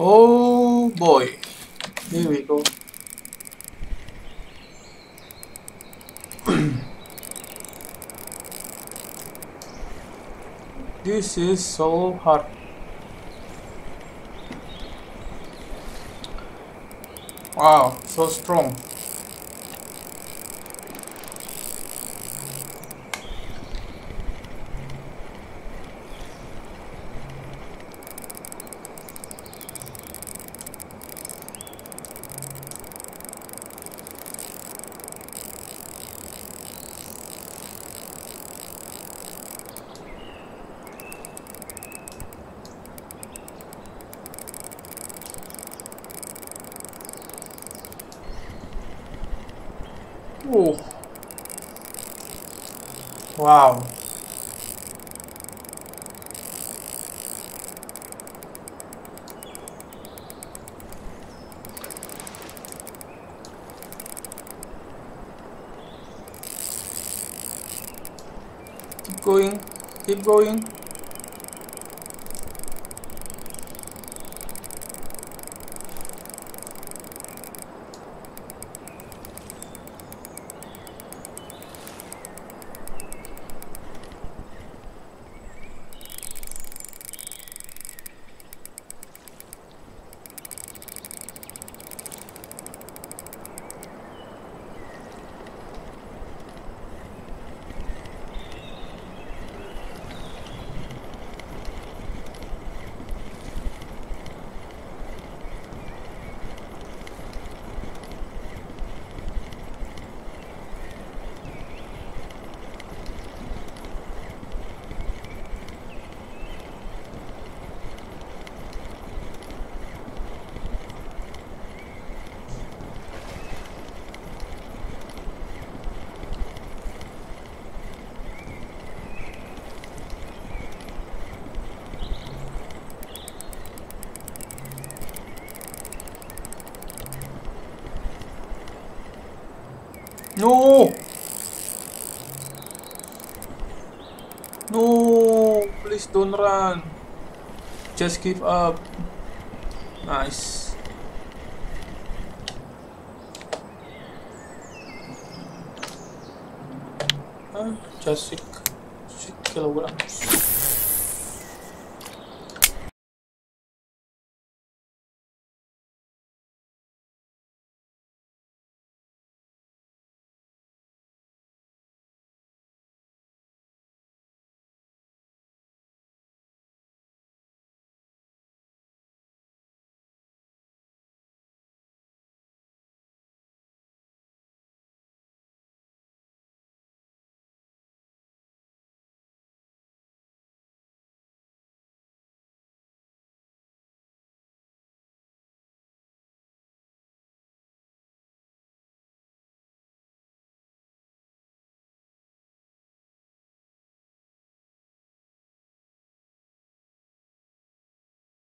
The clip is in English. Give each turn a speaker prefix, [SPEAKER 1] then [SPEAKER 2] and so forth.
[SPEAKER 1] Oh boy. Here we go. this is so hard. Wow, so strong. Oh. Wow. Keep going. Keep going. No! No! Please don't run. Just give up. Nice. Ah, just 6, 6 kilograms.